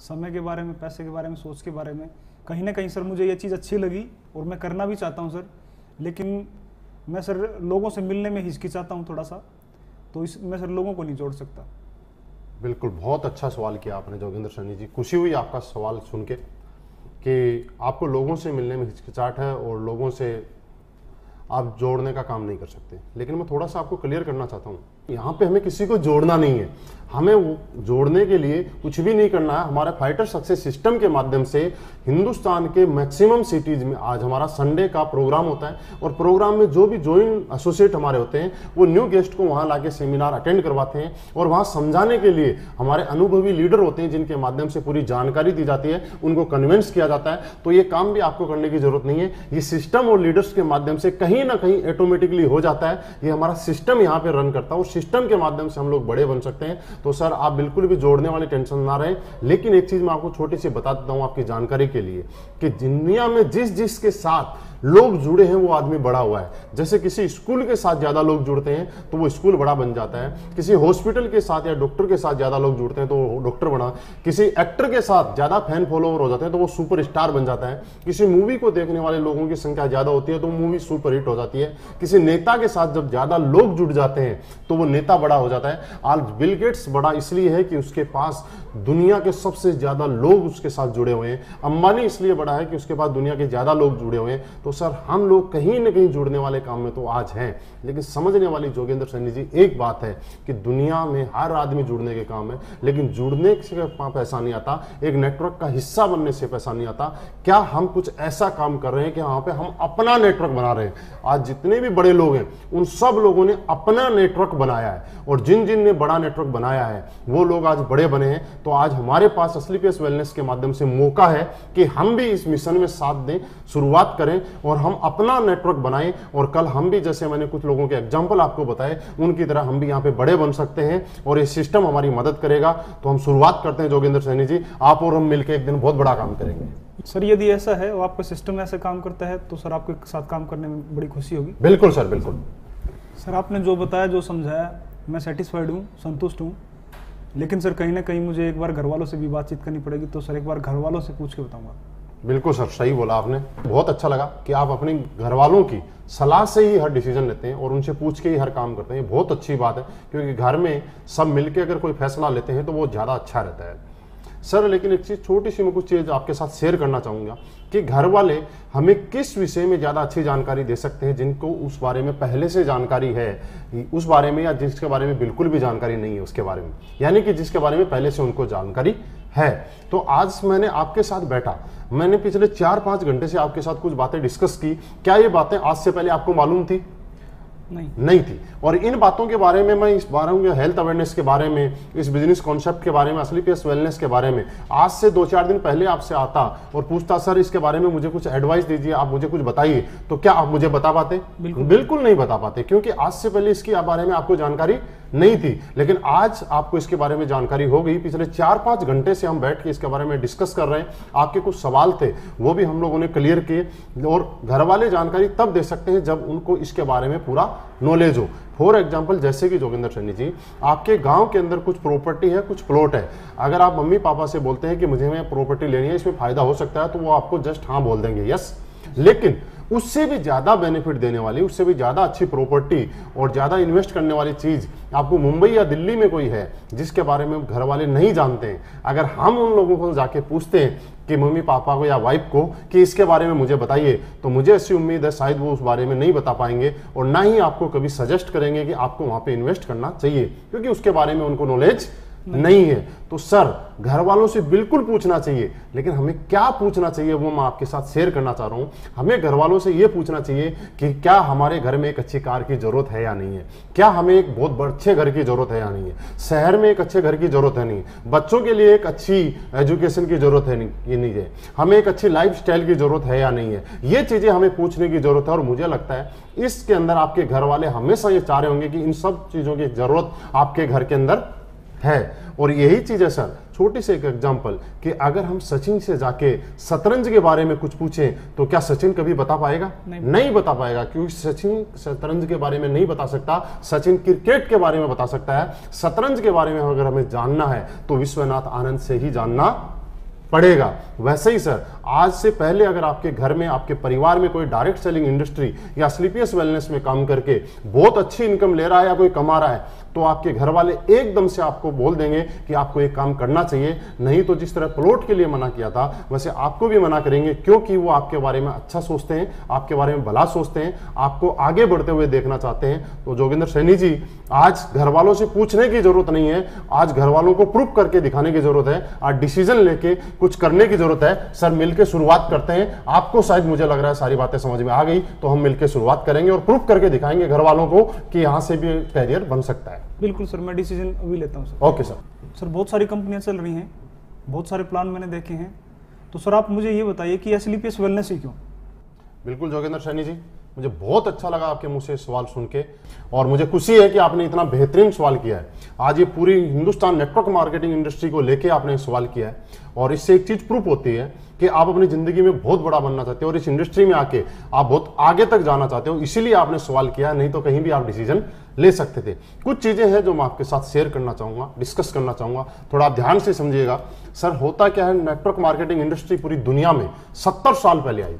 समय के बारे में, पैसे के बारे में, सोच के बारे में। कहीं ना कहीं सर मुझे ये चीज़ अच्छी लगी और मैं करना भी चाहता हूँ सर, लेकिन मैं सर लोगों से मिलने में हिचकिचाता हूँ थोड़ा सा तो इस, मैं सर लोगों को नहीं जोड़ सकता। बिल्कुल, बहुत अच्छा सवाल किया आपने जोगिंदर सैनी जी। खुशी हुई आपका सवाल सुन के कि आपको लोगों से मिलने में हिचकिचाहट है और लोगों से आप जोड़ने का काम नहीं कर सकते। लेकिन मैं थोड़ा सा आपको क्लियर करना चाहता हूँ। यहाँ पे हमें किसी को जोड़ना नहीं है। हमें जोड़ने के लिए कुछ भी नहीं करना है। हमारे फाइटर सक्सेस सिस्टम के माध्यम से हिंदुस्तान के मैक्सिमम सिटीज़ में आज हमारा संडे का प्रोग्राम होता है और प्रोग्राम में जो भी ज्वाइन एसोसिएट हमारे होते हैं, वो न्यू गेस्ट को वहाँ लाके सेमिनार अटेंड करवाते हैं और वहाँ समझाने के लिए हमारे अनुभवी लीडर होते हैं, जिनके माध्यम से पूरी जानकारी दी जाती है, उनको कन्विंस किया जाता है। तो ये काम भी आपको करने की ज़रूरत नहीं है। ये सिस्टम और लीडर्स के माध्यम से कहीं ना कहीं ऑटोमेटिकली हो जाता है। ये हमारा सिस्टम यहाँ पे रन करता है और सिस्टम के माध्यम से हम लोग बड़े बन सकते हैं। तो सर, आप बिल्कुल भी जोड़ने वाली टेंशन ना रहे। लेकिन एक चीज़ मैं आपको छोटी सी बता देता हूँ आपकी जानकारी के लिए कि दुनिया में जिस जिस के साथ लोग जुड़े हैं, वो आदमी बड़ा हुआ है। जैसे किसी स्कूल के साथ ज़्यादा लोग जुड़ते हैं तो वो स्कूल बड़ा बन जाता है। किसी हॉस्पिटल के साथ या डॉक्टर के साथ ज़्यादा लोग जुड़ते हैं तो डॉक्टर बना। किसी एक्टर के साथ ज़्यादा फ़ैन फॉलोअर हो जाते हैं तो वो सुपर स्टार बन जाता है। किसी मूवी को देखने वाले लोगों की संख्या ज़्यादा होती है तो मूवी सुपर हिट हो जाती है। किसी नेता के साथ जब ज़्यादा लोग जुड़ जाते हैं तो वो नेता बड़ा हो जाता है। आज बिल गेट्स बड़ा इसलिए है कि उसके पास दुनिया के सबसे ज़्यादा लोग उसके साथ जुड़े हुए हैं। अंबानी इसलिए बड़ा है कि उसके पास दुनिया के ज़्यादा लोग जुड़े हुए हैं। तो सर, हम लोग कहीं ना कहीं जुड़ने वाले काम में तो आज हैं। लेकिन समझने वाली जोगेंद्र सैनी जी, एक बात है कि दुनिया में हर आदमी जुड़ने के काम है, लेकिन जुड़ने से पैसा नहीं आता। एक नेटवर्क का हिस्सा बनने से पैसा नहीं आता। क्या हम कुछ ऐसा काम कर रहे हैं कि वहाँ पे हम अपना नेटवर्क बना रहे हैं? आज जितने भी बड़े लोग हैं, उन सब लोगों ने अपना नेटवर्क बनाया है। और जिन जिन ने बड़ा नेटवर्क बनाया है, वो लोग आज बड़े बने हैं। तो आज हमारे पास असली पेस वेलनेस के माध्यम से मौका है कि हम भी इस मिशन में साथ दें शुरुआत करें और हम अपना नेटवर्क बनाएँ। और कल हम भी जैसे मैंने कुछ लोगों के एग्ज़ाम्पल आपको बताए उनकी तरह हम भी यहाँ पे बड़े बन सकते हैं और ये सिस्टम हमारी मदद करेगा। तो हम शुरुआत करते हैं जोगेंद्र सैनी जी आप और हम मिलकर एक दिन बहुत बड़ा काम करेंगे। सर यदि ऐसा है और आपका सिस्टम ऐसे काम करता है तो सर आपके साथ काम करने में बड़ी खुशी होगी। बिल्कुल सर बिल्कुल। सर आपने जो बताया जो समझाया मैं सेटिस्फाइड हूँ संतुष्ट हूँ। लेकिन सर, कहीं ना कहीं मुझे एक बार घर वालों से भी बातचीत करनी पड़ेगी तो सर, एक बार घर वालों से पूछ के बताऊँगा। बिल्कुल सर, सही बोला आपने। बहुत अच्छा लगा कि आप अपने घर वालों की सलाह से ही हर डिसीज़न लेते हैं और उनसे पूछ के ही हर काम करते हैं। बहुत अच्छी बात है, क्योंकि घर में सब मिलकर अगर कोई फैसला लेते हैं तो वो ज़्यादा अच्छा रहता है। सर, लेकिन एक चीज़ छोटी सी मैं कुछ चीज़ आपके साथ शेयर करना चाहूँगा कि घर वाले हमें किस विषय में ज़्यादा अच्छी जानकारी दे सकते हैं, जिनको उस बारे में पहले से जानकारी है उस बारे में या जिसके बारे में बिल्कुल भी जानकारी नहीं है उसके बारे में। यानी कि जिसके बारे में पहले से उनको जानकारी है। तो आज मैंने आपके साथ बैठा। मैंने पिछले चार पाँच घंटे से आपके साथ कुछ बातें डिस्कस की। क्या ये बातें आज से पहले आपको मालूम थी? नहीं। नहीं थी। और इन बातों के बारे में मैं इस बारे में हेल्थ अवेयरनेस के बारे में इस बिज़नेस कॉन्सेप्ट के बारे में असली पेस वेलनेस के बारे में आज से दो चार दिन पहले आपसे आता और पूछता सर इसके बारे में मुझे कुछ एडवाइस दीजिए आप मुझे कुछ बताइए। तो क्या आप मुझे बता पाते? बिल्कुल। बिल्कुल नहीं बता पाते क्योंकि आज से पहले इसके बारे में आपको जानकारी नहीं थी। लेकिन आज आपको इसके बारे में जानकारी हो गई। पिछले चार पाँच घंटे से हम बैठ के इसके बारे में डिस्कस कर रहे हैं। आपके कुछ सवाल थे, वो भी हम लोगों ने क्लियर किए। और घर वाले जानकारी तब दे सकते हैं जब उनको इसके बारे में पूरा नॉलेज हो। फॉर एग्ज़ाम्पल जैसे कि जोगिंदर सैनी जी, आपके गाँव के अंदर कुछ प्रॉपर्टी है, कुछ प्लॉट है। अगर आप मम्मी पापा से बोलते हैं कि मुझे मैं प्रॉपर्टी लेनी है, इसमें फ़ायदा हो सकता है तो वो आपको जस्ट हाँ बोल देंगे यस लेकिन उससे भी ज़्यादा बेनिफिट देने वाली, उससे भी ज़्यादा अच्छी प्रॉपर्टी और ज़्यादा इन्वेस्ट करने वाली चीज़ आपको मुंबई या दिल्ली में कोई है, जिसके बारे में घर वाले नहीं जानते। हैं अगर हम उन लोगों को जाके पूछते हैं कि मम्मी पापा को या वाइफ को कि इसके बारे में मुझे बताइए तो मुझे ऐसी उम्मीद है शायद वो उस बारे में नहीं बता पाएँगे और ना ही आपको कभी सजेस्ट करेंगे कि आपको वहाँ पे इन्वेस्ट करना चाहिए, क्योंकि उसके बारे में उनको नॉलेज नहीं है। तो सर घर वालों से बिल्कुल पूछना चाहिए, लेकिन हमें क्या पूछना चाहिए वो मैं आपके साथ शेयर करना चाह रहा हूँ। हमें घर वालों से ये पूछना चाहिए कि क्या हमारे घर में एक अच्छी कार की ज़रूरत है या नहीं है? क्या हमें एक बहुत अच्छे घर की ज़रूरत है या नहीं है? शहर में एक अच्छे घर की ज़रूरत है नहीं बच्चों के लिए एक अच्छी एजुकेशन की ज़रूरत है नहीं नहीं है। हमें एक अच्छी लाइफ की ज़रूरत है या नहीं है? ये चीज़ें हमें पूछने की ज़रूरत है और मुझे लगता है इसके अंदर आपके घर वाले हमेशा ये चाह रहे होंगे कि इन सब चीज़ों की ज़रूरत आपके घर के अंदर है और यही चीज़ है सर छोटी से एक एग्जांपल कि अगर हम सचिन से जाके शतरंज के बारे में कुछ पूछें तो क्या सचिन कभी बता पाएगा नहीं। नहीं बता पाएगा क्योंकि सचिन शतरंज के बारे में नहीं बता सकता सचिन क्रिकेट के बारे में बता सकता है शतरंज के बारे में अगर हमें जानना है तो विश्वनाथ आनंद से ही जानना पड़ेगा। वैसे ही सर, आज से पहले अगर आपके घर में, आपके परिवार में कोई डायरेक्ट सेलिंग इंडस्ट्री या स्लीपियस वेलनेस में काम करके बहुत अच्छी इनकम ले रहा है या कोई कमा रहा है तो आपके घर वाले एकदम से आपको बोल देंगे कि आपको एक काम करना चाहिए। नहीं तो जिस तरह प्लॉट के लिए मना किया था, वैसे आपको भी मना करेंगे क्योंकि वो आपके बारे में अच्छा सोचते हैं, आपके बारे में भला सोचते हैं, आपको आगे बढ़ते हुए देखना चाहते हैं। तो जोगिंदर सैनी जी, आज घर वालों से पूछने की ज़रूरत नहीं है, आज घर वालों को प्रूफ करके दिखाने की ज़रूरत है। आज डिसीज़न लेके कुछ करने की ज़रूरत है सर मिलकर शुरुआत करते हैं। आपको शायद मुझे लग रहा है सारी बातें समझ में आ गई तो हम मिलकर शुरुआत करेंगे और प्रूफ करके दिखाएँगे घर वालों को कि यहाँ से भी कैरियर बन सकता है। बिल्कुल सर मैं डिसीज़न अभी लेता हूँ सर। ओके सर सर बहुत सारी कंपनियाँ चल रही हैं बहुत सारे प्लान मैंने देखे हैं। तो सर आप मुझे ये बताइए कि एस वेलनेस ही क्यों? बिल्कुल जोगेंद्र सैनी जी, मुझे बहुत अच्छा लगा आपके मुँह से सवाल सुन के और मुझे खुशी है कि आपने इतना बेहतरीन सवाल किया है। आज ये पूरी हिंदुस्तान नेटवर्क मार्केटिंग इंडस्ट्री को लेके आपने सवाल किया है और इससे एक चीज़ प्रूफ होती है कि आप अपनी ज़िंदगी में बहुत बड़ा बनना चाहते हो और इस इंडस्ट्री में आके आप बहुत आगे तक जाना चाहते हो, इसीलिए आपने सवाल किया नहीं तो कहीं भी आप डिसीज़न ले सकते थे। कुछ चीज़ें हैं जो मैं आपके साथ शेयर करना चाहूँगा डिस्कस करना चाहूँगा। थोड़ा आप ध्यान से समझिएगा। सर, होता क्या है नेटवर्क मार्केटिंग इंडस्ट्री पूरी दुनिया में सत्तर साल पहले आई।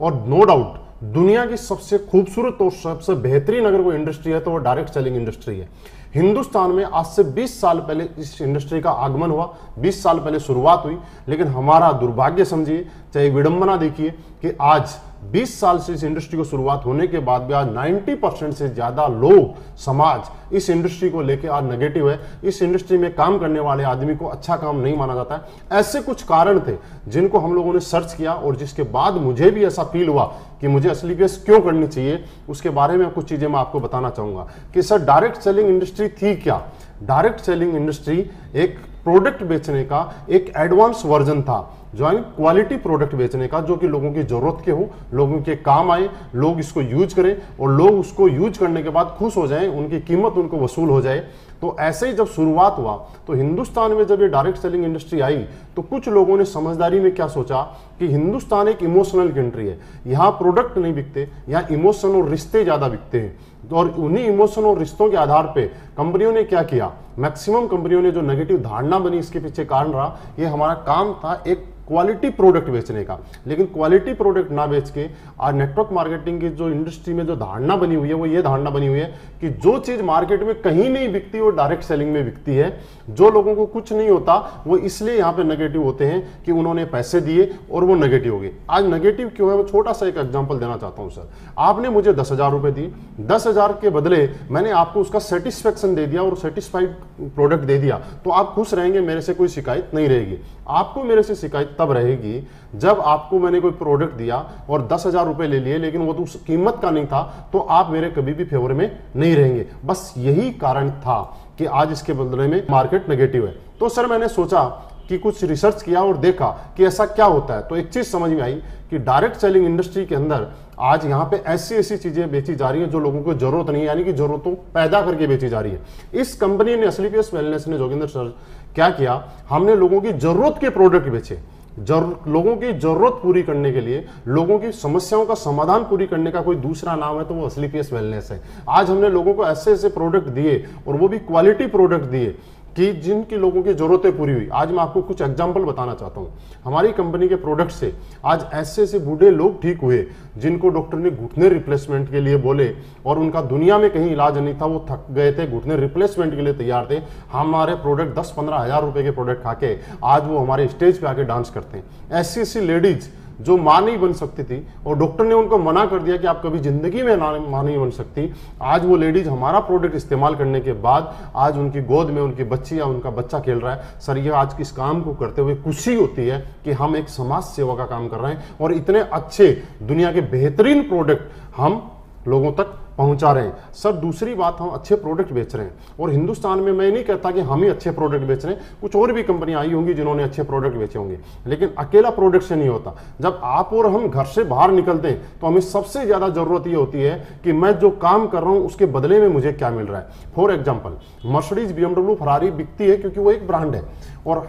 और नो डाउट दुनिया की सबसे खूबसूरत और सबसे बेहतरीन अगर कोई इंडस्ट्री है तो वो डायरेक्ट सेलिंग इंडस्ट्री है। हिंदुस्तान में आज से 20 साल पहले इस इंडस्ट्री का आगमन हुआ 20 साल पहले शुरुआत हुई, लेकिन हमारा दुर्भाग्य समझिए, चाहे विडंबना देखिए कि आज 20 साल से इस इंडस्ट्री को शुरुआत होने के बाद भी आज 90 परसेंट से ज़्यादा लोग समाज इस इंडस्ट्री को लेकर आज नेगेटिव है। इस इंडस्ट्री में काम करने वाले आदमी को अच्छा काम नहीं माना जाता है। ऐसे कुछ कारण थे जिनको हम लोगों ने सर्च किया और जिसके बाद मुझे भी ऐसा फील हुआ कि मुझे असली बेस क्यों करनी चाहिए, उसके बारे में कुछ चीज़ें मैं आपको बताना चाहूँगा कि सर डायरेक्ट सेलिंग इंडस्ट्री थी क्या? डायरेक्ट सेलिंग इंडस्ट्री एक प्रोडक्ट बेचने का एक एडवांस वर्जन था, जो है क्वालिटी प्रोडक्ट बेचने का, जो कि लोगों की ज़रूरत के हो, लोगों के काम आए, लोग इसको यूज़ करें और लोग उसको यूज़ करने के बाद खुश हो जाएँ, उनकी कीमत उनको वसूल हो जाए। तो ऐसे ही जब शुरुआत हुआ तो हिंदुस्तान में जब ये डायरेक्ट सेलिंग इंडस्ट्री आई तो कुछ लोगों ने समझदारी में क्या सोचा कि हिंदुस्तान एक इमोशनल कंट्री है। यहाँ प्रोडक्ट नहीं बिकते, यहाँ इमोशन और रिश्ते ज़्यादा बिकते हैं। और उन्हीं इमोशन और रिश्तों के आधार पे कंपनियों ने क्या किया? मैक्सिमम कंपनियों ने जो नेगेटिव धारणा बनी, इसके पीछे कारण रहा। ये हमारा काम था एक क्वालिटी प्रोडक्ट बेचने का। लेकिन क्वालिटी प्रोडक्ट ना बेच के आज नेटवर्क मार्केटिंग की जो इंडस्ट्री में जो धारणा बनी हुई है, वो ये धारणा बनी हुई है कि जो चीज़ मार्केट में कहीं नहीं बिकती, वो डायरेक्ट सेलिंग में बिकती है। जो लोगों को कुछ नहीं होता, वो इसलिए यहाँ पे नेगेटिव होते हैं कि उन्होंने पैसे दिए और वो नेगेटिव हो गए। आज नेगेटिव क्यों है? वो छोटा सा एक एग्ज़ाम्पल देना चाहता हूँ सर आपने मुझे दस हज़ार रुपए दी दस हज़ार के बदले मैंने आपको उसका सेटिस्फेक्शन दे दिया और सेटिस्फाइड प्रोडक्ट दे दिया। तो आप खुश रहेंगे, मेरे से कोई शिकायत नहीं रहेगी। आपको मेरे से शिकायत तब रहेगी जब आपको मैंने कोई प्रोडक्ट दिया और दस हज़ार रुपए ले लिए, लेकिन वो तो उस कीमत का नहीं था तो आप मेरे कभी भी फेवर में नहीं रहेंगे। बस यही कारण था कि आज इसके बदले में मार्केट नेगेटिव है। तो सर, मैंने सोचा कि कुछ रिसर्च किया और देखा कि ऐसा क्या होता है। तो एक चीज़ समझ में आई कि डायरेक्ट सेलिंग इंडस्ट्री के अंदर आज यहाँ पे ऐसी ऐसी चीज़ें बेची जा रही हैं जो लोगों को ज़रूरत नहीं है, यानी कि जरूरतों पैदा करके बेची जा रही है। इस कंपनी ने, असली वेलनेस ने जोगिंदर सर क्या किया? हमने लोगों की ज़रूरत के प्रोडक्ट बेचे। जर, लोगों की ज़रूरत पूरी करने के लिए लोगों की समस्याओं का समाधान पूरी करने का कोई दूसरा नाम है तो वो असली पीएस वेलनेस है। आज हमने लोगों को ऐसे ऐसे प्रोडक्ट दिए और वो भी क्वालिटी प्रोडक्ट दिए। कि जिनकी लोगों की जरूरतें पूरी हुई, आज मैं आपको कुछ एग्ज़ाम्पल बताना चाहता हूँ। हमारी कंपनी के प्रोडक्ट से आज ऐसे ऐसे बूढ़े लोग ठीक हुए, जिनको डॉक्टर ने घुटने रिप्लेसमेंट के लिए बोले और उनका दुनिया में कहीं इलाज नहीं था, वो थक गए थे, घुटने रिप्लेसमेंट के लिए तैयार थे। हमारे प्रोडक्ट दस पंद्रह हज़ार रुपए के प्रोडक्ट खा के आज वो हमारे स्टेज पे आके डांस करते हैं। ऐसी ऐसी लेडीज़ जो माँ नहीं बन सकती थी, और डॉक्टर ने उनको मना कर दिया कि आप कभी ज़िंदगी में माँ नहीं बन सकती। आज वो लेडीज़ हमारा प्रोडक्ट इस्तेमाल करने के बाद, आज उनकी गोद में उनकी बच्ची या उनका बच्चा खेल रहा है। सर यह आज किस काम को करते हुए खुशी होती है कि हम एक समाज सेवा का काम कर रहे हैं, और इतने अच्छे दुनिया के बेहतरीन प्रोडक्ट हम लोगों तक पहुँचा रहे हैं। सर, दूसरी बात, हम अच्छे प्रोडक्ट बेच रहे हैं। और हिंदुस्तान में मैं नहीं कहता कि हम ही अच्छे प्रोडक्ट बेच रहे हैं। कुछ और भी कंपनियाँ आई होंगी जिन्होंने अच्छे प्रोडक्ट बेचे होंगे। लेकिन अकेला प्रोडक्ट से नहीं होता। जब आप और हम घर से बाहर निकलते हैं तो हमें सबसे ज़्यादा ज़रूरत यह होती है कि मैं जो काम कर रहा हूँ, उसके बदले में मुझे क्या मिल रहा है। For example Mercedes BMW Ferrari बिकती है क्योंकि वो एक ब्रांड है। और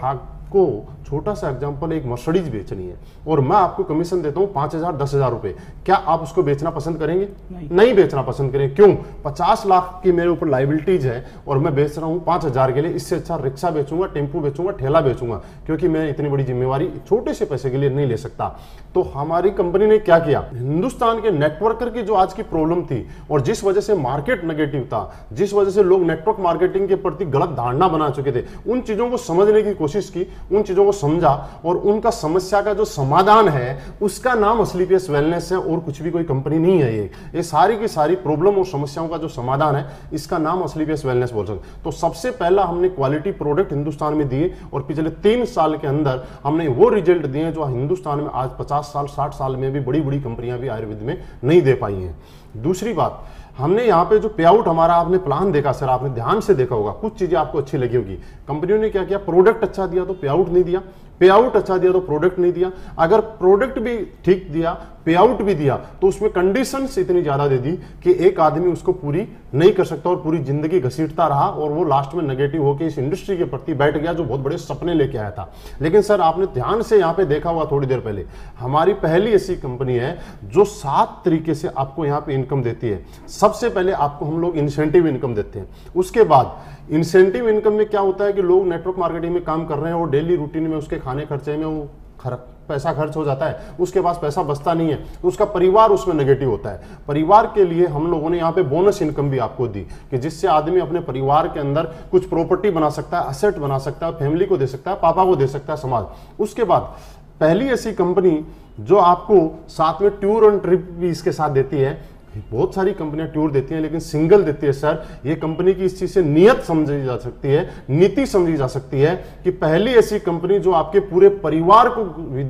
को छोटा सा एग्जांपल एक मर्सडीज बेचनी है और मैं आपको कमीशन देता हूँ पाँच हज़ार दस हज़ार रुपए। क्या आप उसको बेचना पसंद करेंगे? नहीं। नहीं बेचना पसंद करें। क्यों? पचास लाख की मेरे ऊपर लाइबिलिटीज है और मैं बेच रहा हूँ पाँच हज़ार के लिए। इससे अच्छा रिक्शा बेचूँगा टेंपू बेचूँगा ठेला बेचूँगा क्योंकि मैं इतनी बड़ी जिम्मेवारी छोटे से पैसे के लिए नहीं ले सकता। तो हमारी कंपनी ने क्या किया? हिंदुस्तान के नेटवर्कर की जो आज की प्रॉब्लम थी और जिस वजह से मार्केट नेगेटिव था जिस वजह से लोग नेटवर्क मार्केटिंग के प्रति गलत धारणा बना चुके थे उन चीज़ों को समझने की कोशिश की उन चीज़ों को समझा और उनका समस्या का जो समाधान है, उसका नाम असलीपियस वेलनेस है और कुछ भी कोई कंपनी नहीं है ये। ये सारी की सारी प्रॉब्लम और समस्याओं का जो समाधान है, इसका नाम असलीपियस वेलनेस बोल सकते तो सबसे पहला हमने क्वालिटी प्रोडक्ट हिंदुस्तान में दिए और पिछले तीन साल के अंदर हमने वो रिज़ल्ट दिए जो हिंदुस्तान में आज पचास साल, साठ साल में भी बड़ी बड़ी कंपनियाँ भी आयुर्वेद में नहीं दे पाई हैं। दूसरी बात हमने यहाँ पे जो पे आउट हमारा आपने प्लान देखा सर आपने ध्यान से देखा होगा, कुछ चीज़ें आपको अच्छी लगी होगी। कंपनियों ने क्या किया? प्रोडक्ट अच्छा दिया तो पे आउट नहीं दिया। पे आउट अच्छा दिया तो प्रोडक्ट नहीं दिया। अगर प्रोडक्ट भी ठीक दिया पे आउट भी दिया तो उसमें कंडीशंस इतनी ज़्यादा दे दी कि एक आदमी उसको पूरी नहीं कर सकता और पूरी ज़िंदगी घसीटता रहा और वो लास्ट में नेगेटिव होकर इस इंडस्ट्री के प्रति बैठ गया जो बहुत बड़े सपने लेके आया था। लेकिन सर, आपने ध्यान से यहाँ पे देखा हुआ थोड़ी देर पहले, हमारी पहली ऐसी कंपनी है जो सात तरीके से आपको यहाँ पे इनकम देती है। सबसे पहले आपको हम लोग इंसेंटिव इनकम देते हैं। उसके बाद इंसेंटिव इनकम में क्या होता है कि लोग नेटवर्क मार्केटिंग में काम कर रहे हैं और डेली रूटीन में उसके खाने खर्चे में वो खर, पैसा खर्च हो जाता है। उसके पास पैसा बचता नहीं है। उसका परिवार उसमें नेगेटिव होता है। परिवार के लिए हम लोगों ने यहाँ पे बोनस इनकम भी आपको दी कि जिससे आदमी अपने परिवार के अंदर कुछ प्रॉपर्टी बना सकता है असेट बना सकता है फैमिली को दे सकता है, पापा को दे सकता है, समाज। उसके बाद पहली ऐसी कंपनी जो आपको साथ में टूर एंड ट्रिप भी इसके साथ देती है बहुत सारी कंपनियाँ टूर देती हैं, लेकिन सिंगल देती है, सर। ये कंपनी की इस चीज़ से नियत समझी जा सकती है, नीति समझी जा सकती है कि पहली ऐसी कंपनी जो आपके पूरे परिवार को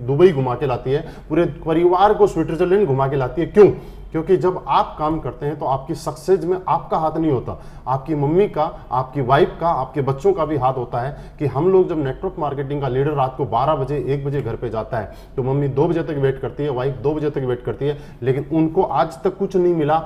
दुबई घुमा के लाती है, पूरे परिवार को स्विट्जरलैंड घुमा के लाती है। क्यों? क्योंकि जब आप काम करते हैं तो आपकी सक्सेस में आपका हाथ नहीं होता। आपकी मम्मी का, आपकी वाइफ का, आपके बच्चों का भी हाथ होता है कि हम लोग जब नेटवर्क मार्केटिंग का लीडर रात को 12 बजे, एक बजे घर पे जाता है तो मम्मी दो बजे तक वेट करती है वाइफ दो बजे तक वेट करती है, लेकिन उनको आज तक कुछ नहीं मिला।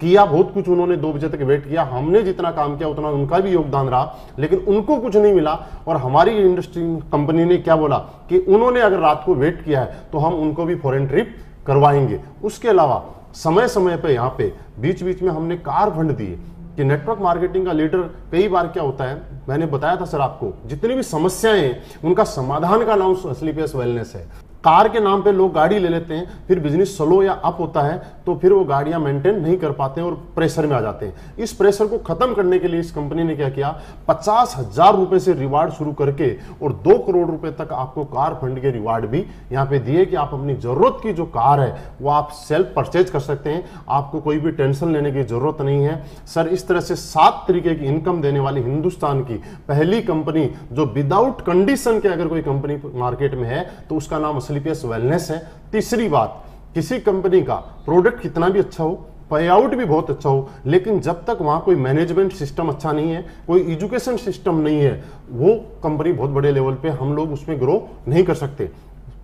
किया बहुत कुछ उन्होंने दो बजे तक वेट किया, हमने जितना काम किया उतना उनका भी योगदान रहा, लेकिन उनको कुछ नहीं मिला। और हमारी इंडस्ट्री कंपनी ने क्या बोला कि उन्होंने अगर रात को वेट किया है तो हम उनको भी फॉरेन ट्रिप करवाएँगे। उसके अलावा समय समय पे यहाँ पे बीच बीच में हमने कार फंड दिए कि नेटवर्क मार्केटिंग का लीडर कई बार क्या होता है? मैंने बताया था सर आपको, जितनी भी समस्याएँ हैं, उनका समाधान का नाम स्लीपियस वेलनेस है। कार के नाम पे लोग गाड़ी ले लेते हैं, फिर बिज़नेस स्लो या अप होता है तो फिर वो गाड़ियाँ मेंटेन नहीं कर पाते हैं और प्रेशर में आ जाते हैं। इस प्रेशर को खत्म करने के लिए इस कंपनी ने क्या किया? पचास हज़ार रुपए से रिवार्ड शुरू करके और दो करोड़ रुपए तक आपको कार फंड के रिवार्ड भी यहाँ पे दिए कि आप अपनी ज़रूरत की जो कार है, वो आप सेल्फ परचेज कर सकते हैं। आपको कोई भी टेंशन लेने की ज़रूरत नहीं है। सर इस तरह से सात तरीके की इनकम देने वाली हिंदुस्तान की पहली कंपनी जो विदाउट कंडीशन के अगर कोई कंपनी मार्केट में है तो उसका नाम स्लीपियस वेलनेस है। तीसरी बात, किसी कंपनी का प्रोडक्ट कितना भी अच्छा हो पे आउट भी बहुत अच्छा हो, लेकिन जब तक वहाँ कोई मैनेजमेंट सिस्टम अच्छा नहीं है, कोई एजुकेशन सिस्टम नहीं है, वो कंपनी बहुत बड़े लेवल पे हम लोग उसमें ग्रो नहीं कर सकते।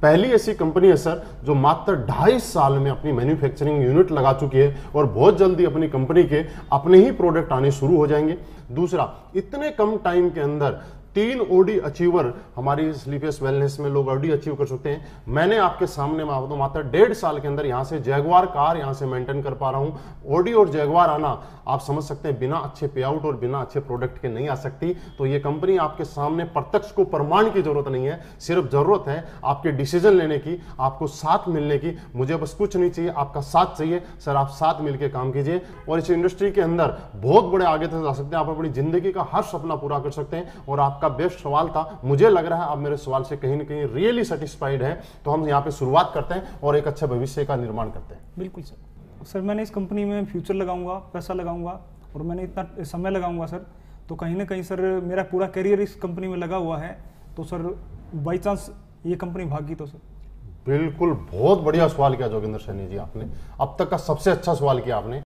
पहली ऐसी कंपनी है सर, जो मात्र ढाई साल में अपनी मैन्युफैक्चरिंग यूनिट लगा चुकी है और बहुत जल्दी अपनी कंपनी के अपने ही प्रोडक्ट आने शुरू हो जाएँगे। दूसरा, इतने कम टाइम के अंदर तीन ओडी अचीवर हमारी स्लीपियस वेलनेस में लोग ओडी अचीव कर सकते हैं। मैंने आपके सामने मैं मात्र डेढ़ साल के अंदर यहाँ से जैगवार कार यहाँ से मेंटेन कर पा रहा हूँ। ओडी और जैगवार आना आप समझ सकते हैं, बिना अच्छे पे आउट और बिना अच्छे प्रोडक्ट के नहीं आ सकती। तो ये कंपनी आपके सामने प्रत्यक्ष को प्रमाण की ज़रूरत नहीं है, सिर्फ़ ज़रूरत है आपके डिसीज़न लेने की, आपको साथ मिलने की। मुझे बस कुछ नहीं चाहिए, आपका साथ चाहिए। सर, आप साथ मिलकर काम कीजिए और इस इंडस्ट्री के अंदर बहुत बड़े आगे तक जा सकते हैं। आप अपनी ज़िंदगी का हर सपना पूरा कर सकते हैं और आप आपका बेस्ट सवाल था मुझे लग रहा है आप मेरे सवाल से कहीं ना कहीं रियली सेटिस्फाइड है तो हम यहाँ पे शुरुआत करते हैं और एक अच्छे भविष्य का निर्माण करते हैं। बिल्कुल सर। सर मैंने इस कंपनी में फ्यूचर लगाऊँगा पैसा लगाऊँगा और मैंने इतना समय लगाऊँगा सर तो कहीं ना कहीं सर मेरा पूरा करियर इस कंपनी में लगा हुआ है तो सर बाई चांस ये कंपनी भागी तो सर। बिल्कुल बहुत बढ़िया सवाल किया जोगिंदर सैनी जी आपने। अब तक का सबसे अच्छा सवाल किया आपने।